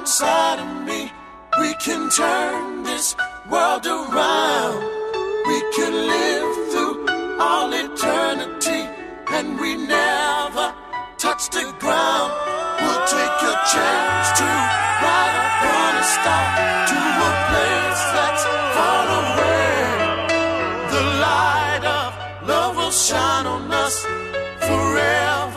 inside of me. We can turn this world around. We can live through all eternity, and we never touch the ground. We'll take a chance to ride upon a star to a place that's far away. The light of love will shine on us forever.